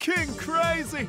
King Crazy!